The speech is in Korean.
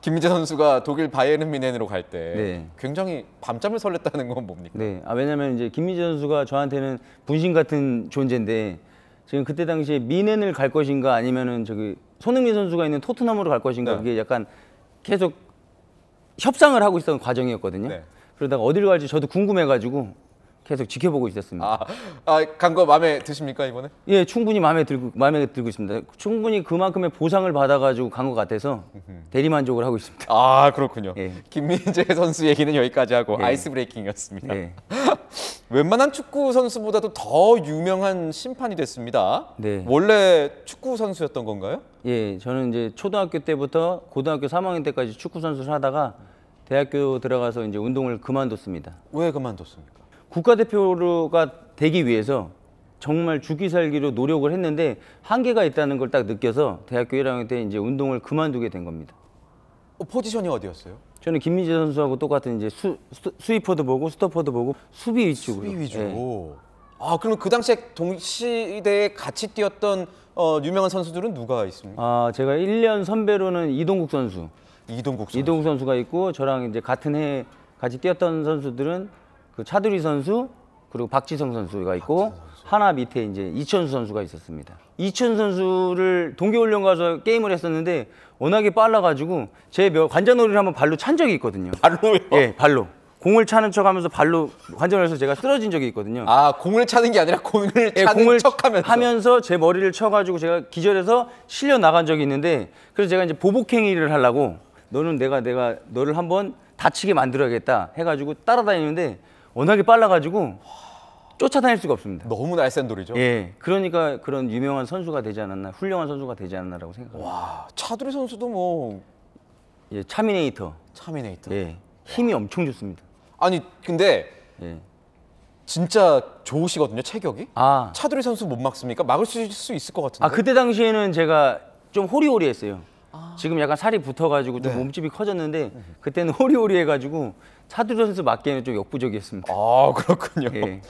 김민재 선수가 독일 바이에른 미넨으로 갈 때 네. 굉장히 밤잠을 설렜다는 건 뭡니까? 네. 아, 왜냐면 이제 김민재 선수가 저한테는 분신 같은 존재인데 지금 그때 당시에 미넨을 갈 것인가 아니면은 저기 손흥민 선수가 있는 토트넘으로 갈 것인가 네. 그게 약간 계속 협상을 하고 있었던 과정이었거든요. 네. 그러다가 어디로 갈지 저도 궁금해가지고 계속 지켜보고 있었습니다. 아, 아, 간거 마음에 드십니까 이번에? 예, 충분히 마음에 들고 마음에 들고 있습니다. 충분히 그만큼의 보상을 받아가지고 간 것 같아서 대리만족을 하고 있습니다. 아 그렇군요. 예. 김민재 선수 얘기는 여기까지 하고 예. 아이스 브레이킹이었습니다. 네. 웬만한 축구 선수보다도 더 유명한 심판이 됐습니다. 네. 원래 축구 선수였던 건가요? 예, 저는 이제 초등학교 때부터 고등학교 3학년 때까지 축구 선수를 하다가 대학교 들어가서 이제 운동을 그만뒀습니다. 왜 그만뒀습니까? 국가대표가 되기 위해서 정말 죽기 살기로 노력을 했는데 한계가 있다는 걸 딱 느껴서 대학교 1학년 때 이제 운동을 그만두게 된 겁니다. 어, 포지션이 어디였어요? 저는 김민재 선수하고 똑같은 이제 수, 수, 스위퍼도 보고 스토퍼도 보고 수비 위주로. 수비 위주로. 예. 아 그럼 그 당시에 동시대에 같이 뛰었던 어, 유명한 선수들은 누가 있습니까? 아, 제가 1년 선배로는 이동국 선수. 이동국 선수. 이동국 선수가 있고 저랑 이제 같은 해 같이 뛰었던 선수들은 그 차두리 선수 그리고 박지성 선수가 있고 하나 밑에 이제 이천수 선수가 있었습니다. 이천수 선수를 동계훈련 가서 게임을 했었는데 워낙에 빨라가지고 제 몇- 관자놀이를 한번 발로 찬 적이 있거든요. 발로요? 예, 발로. 공을 차는 척하면서 발로 해서 제가 쓰러진 적이 있거든요. 아 공을 차는 게 아니라 공을 예, 차는 공을 척하면서. 하면서 제 머리를 쳐가지고 제가 기절해서 실려 나간 적이 있는데 그래서 제가 이제 보복행위를 하려고 너는 내가 내가 너를 한번 다치게 만들어야겠다 해가지고 따라다니는데 워낙에 빨라가지고 쫓아다닐 수가 없습니다. 너무 날쌘 돌이죠. 예, 그러니까 그런 유명한 선수가 되지 않았나, 훌륭한 선수가 되지 않았나라고 생각합니다. 와 차두리 선수도 뭐 예, 차미네이터. 차미네이터. 예, 힘이 엄청 좋습니다. 아니 근데 예. 진짜 좋으시거든요 체격이. 아, 차두리 선수 못 막습니까? 막을 수, 수 있을 것 같은데. 아 그때 당시에는 제가 좀 호리호리했어요. 지금 약간 살이 붙어가지고 좀 네. 몸집이 커졌는데 그때는 호리호리해가지고 차두리 선수 맞기에는 좀 역부족이었습니다. 아, 그렇군요. 예.